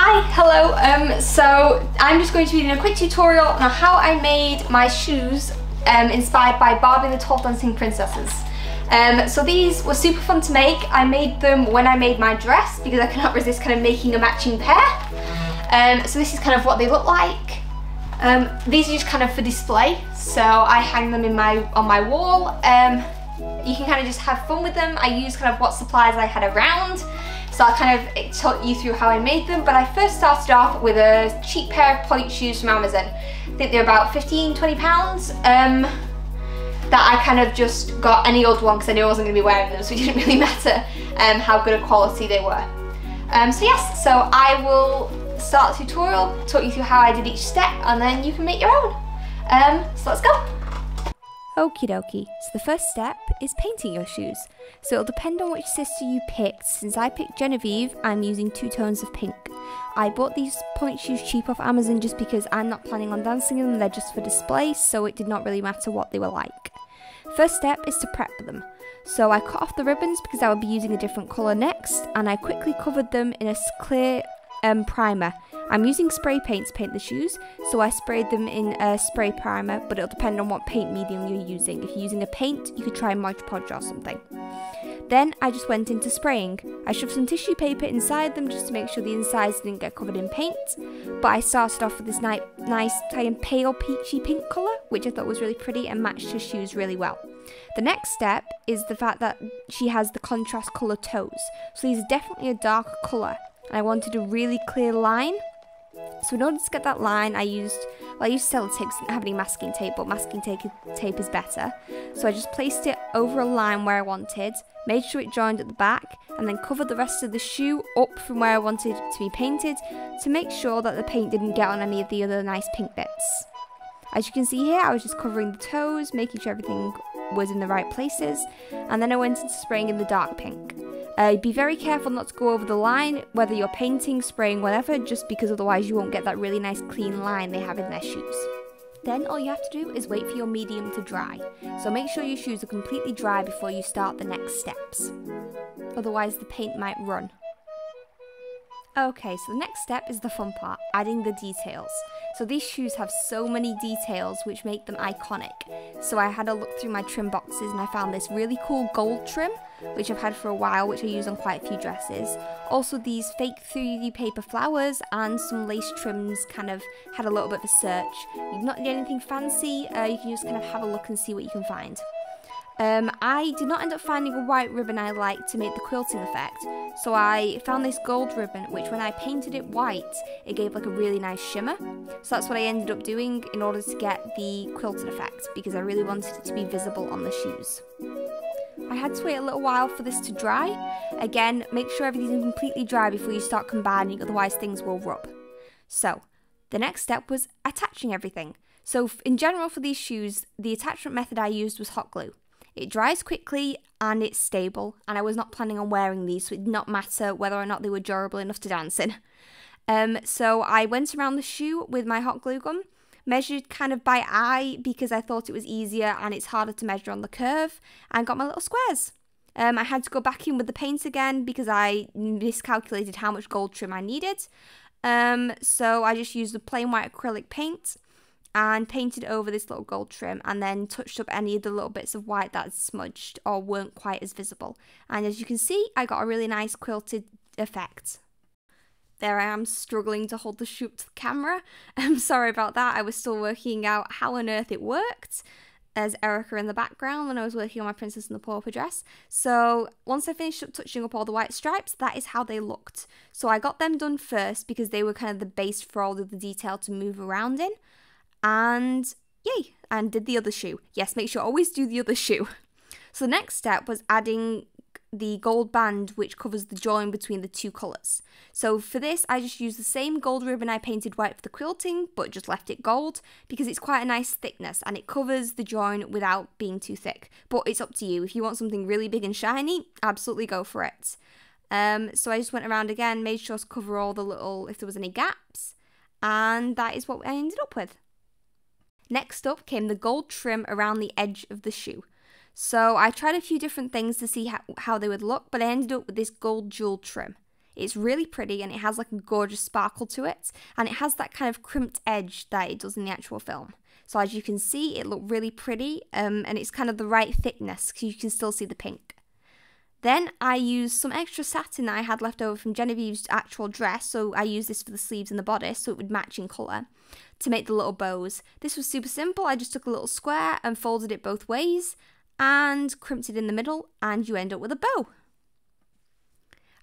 Hi, hello. Um, so I'm just going to be doing a quick tutorial on how I made my shoes um, inspired by Barbie and the 12 Dancing Princesses. Um, so these were super fun to make. I made them when I made my dress because I cannot resist kind of making a matching pair. Um, so this is kind of what they look like. Um, these are just kind of for display. So I hang them in my on my wall. Um, you can kind of just have fun with them. I use kind of what supplies I had around. So I kind of taught you through how I made them. But I first started off with a cheap pair of pointe shoes from Amazon. I think they're about 15, 20 pounds. Um, that I kind of just got any old one because I knew I wasn't going to be wearing them so it didn't really matter um, how good a quality they were. Um, so yes, so I will start the tutorial, talk you through how I did each step and then you can make your own. Um, so let's go. Okie dokie, so the first step is painting your shoes. So it'll depend on which sister you picked. Since I picked Genevieve, I'm using two tones of pink. I bought these pointe shoes cheap off Amazon just because I'm not planning on dancing in them, they're just for display, so it did not really matter what they were like. First step is to prep them. So I cut off the ribbons because I would be using a different colour next, and I quickly covered them in a clear um, primer. I'm using spray paint to paint the shoes, so I sprayed them in a spray primer, but it'll depend on what paint medium you're using. If you're using a paint, you could try Mod Podge or something. Then I just went into spraying. I shoved some tissue paper inside them just to make sure the insides didn't get covered in paint. But I started off with this ni nice kind pale peachy pink colour, which I thought was really pretty and matched her shoes really well. The next step is the fact that she has the contrast colour toes. So these are definitely a darker colour. And I wanted a really clear line so in order to get that line, I used, well, I used sellotape didn't have any masking tape, but masking tape, tape is better. So I just placed it over a line where I wanted, made sure it joined at the back, and then covered the rest of the shoe up from where I wanted it to be painted to make sure that the paint didn't get on any of the other nice pink bits. As you can see here, I was just covering the toes, making sure everything was in the right places, and then I went into spraying in the dark pink. Uh, be very careful not to go over the line, whether you're painting, spraying, whatever, just because otherwise you won't get that really nice clean line they have in their shoes. Then all you have to do is wait for your medium to dry. So make sure your shoes are completely dry before you start the next steps. Otherwise the paint might run. Okay, so the next step is the fun part, adding the details. So these shoes have so many details which make them iconic. So I had a look through my trim boxes and I found this really cool gold trim, which I've had for a while, which I use on quite a few dresses. Also these fake 3D paper flowers and some lace trims kind of had a little bit of a search. You've not need anything fancy, uh, you can just kind of have a look and see what you can find. Um, I did not end up finding a white ribbon I liked to make the quilting effect, so I found this gold ribbon, which when I painted it white, it gave like a really nice shimmer. So that's what I ended up doing in order to get the quilted effect, because I really wanted it to be visible on the shoes. I had to wait a little while for this to dry. Again, make sure everything's completely dry before you start combining, otherwise things will rub. So, the next step was attaching everything. So in general for these shoes, the attachment method I used was hot glue. It dries quickly and it's stable, and I was not planning on wearing these, so it did not matter whether or not they were durable enough to dance in. Um, so I went around the shoe with my hot glue gun, measured kind of by eye because I thought it was easier and it's harder to measure on the curve, and got my little squares. Um, I had to go back in with the paint again because I miscalculated how much gold trim I needed. Um, so I just used the plain white acrylic paint and painted over this little gold trim and then touched up any of the little bits of white that smudged or weren't quite as visible. And as you can see, I got a really nice quilted effect. There I am struggling to hold the shoot to the camera. I'm sorry about that. I was still working out how on earth it worked. There's Erika in the background when I was working on my Princess and the Pauper dress. So once I finished up touching up all the white stripes, that is how they looked. So I got them done first because they were kind of the base for all of the detail to move around in and yay, and did the other shoe. Yes, make sure always do the other shoe. So the next step was adding the gold band which covers the join between the two colours. So for this I just used the same gold ribbon I painted white for the quilting but just left it gold because it's quite a nice thickness and it covers the join without being too thick. But it's up to you. If you want something really big and shiny, absolutely go for it. Um, so I just went around again, made sure to cover all the little, if there was any gaps, and that is what I ended up with. Next up came the gold trim around the edge of the shoe. So I tried a few different things to see how, how they would look, but I ended up with this gold jewel trim. It's really pretty and it has like a gorgeous sparkle to it and it has that kind of crimped edge that it does in the actual film. So as you can see, it looked really pretty um, and it's kind of the right thickness because you can still see the pink. Then I used some extra satin that I had left over from Genevieve's actual dress, so I used this for the sleeves and the bodice so it would match in colour, to make the little bows. This was super simple, I just took a little square and folded it both ways and crimped it in the middle and you end up with a bow.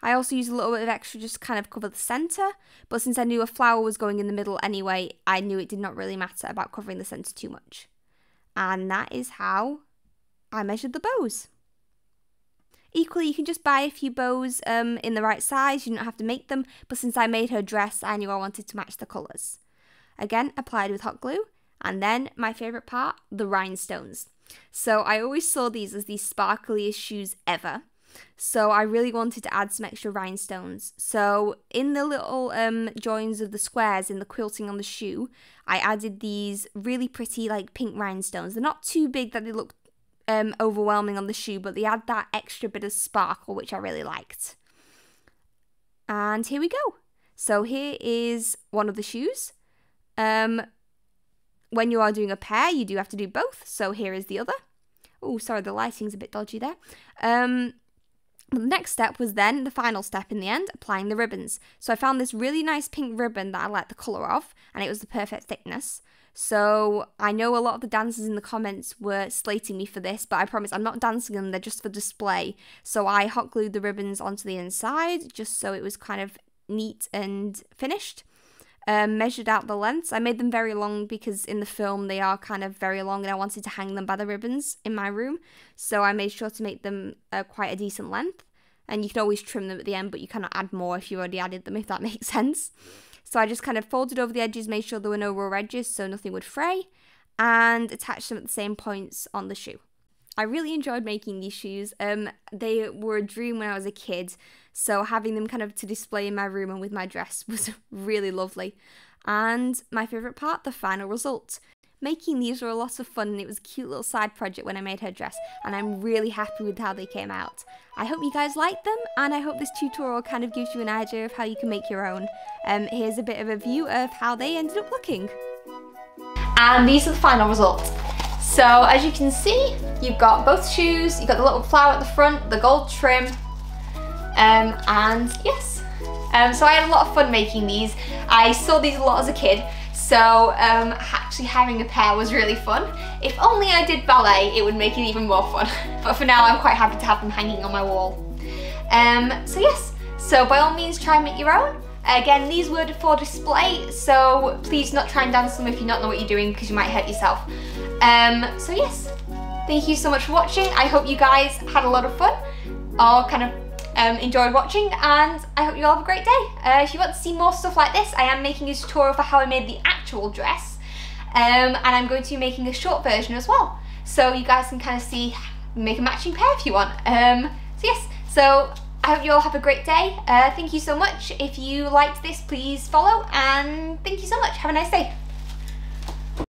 I also used a little bit of extra just to kind of cover the centre, but since I knew a flower was going in the middle anyway, I knew it did not really matter about covering the centre too much. And that is how I measured the bows. Equally, you can just buy a few bows um, in the right size, you don't have to make them, but since I made her dress, I knew I wanted to match the colours. Again, applied with hot glue, and then my favourite part, the rhinestones. So I always saw these as the sparkliest shoes ever. So I really wanted to add some extra rhinestones. So in the little um, joins of the squares in the quilting on the shoe, I added these really pretty like pink rhinestones. They're not too big that they look um, overwhelming on the shoe, but they add that extra bit of sparkle, which I really liked. And here we go. So here is one of the shoes. Um, when you are doing a pair, you do have to do both. So here is the other. Oh, sorry, the lighting's a bit dodgy there. Um, the next step was then the final step in the end, applying the ribbons. So I found this really nice pink ribbon that I liked the colour of, and it was the perfect thickness. So I know a lot of the dancers in the comments were slating me for this, but I promise I'm not dancing them, they're just for display. So I hot glued the ribbons onto the inside just so it was kind of neat and finished. Um, measured out the lengths. I made them very long because in the film they are kind of very long and I wanted to hang them by the ribbons in my room. So I made sure to make them uh, quite a decent length. And you can always trim them at the end, but you cannot add more if you already added them, if that makes sense. So I just kind of folded over the edges, made sure there were no raw edges so nothing would fray, and attached them at the same points on the shoe. I really enjoyed making these shoes. Um, they were a dream when I was a kid, so having them kind of to display in my room and with my dress was really lovely. And my favourite part, the final result. Making these were a lot of fun and it was a cute little side project when I made her dress and I'm really happy with how they came out. I hope you guys liked them and I hope this tutorial kind of gives you an idea of how you can make your own. Um, here's a bit of a view of how they ended up looking. And these are the final results. So as you can see, you've got both shoes, you've got the little flower at the front, the gold trim, um, and yes. Um, so I had a lot of fun making these. I saw these a lot as a kid, so um, actually having a pair was really fun. If only I did ballet, it would make it even more fun. but for now, I'm quite happy to have them hanging on my wall. Um, so yes, so by all means try and make your own. Again, these were for display, so please not try and dance them if you don't know what you're doing because you might hurt yourself. Um, so yes, thank you so much for watching. I hope you guys had a lot of fun or kind of um, enjoyed watching and I hope you all have a great day. Uh, if you want to see more stuff like this, I am making a tutorial for how I made the actual dress um, and I'm going to be making a short version as well. So you guys can kind of see, make a matching pair if you want. Um, so yes, so I hope you all have a great day. Uh, thank you so much. If you liked this, please follow and thank you so much. Have a nice day.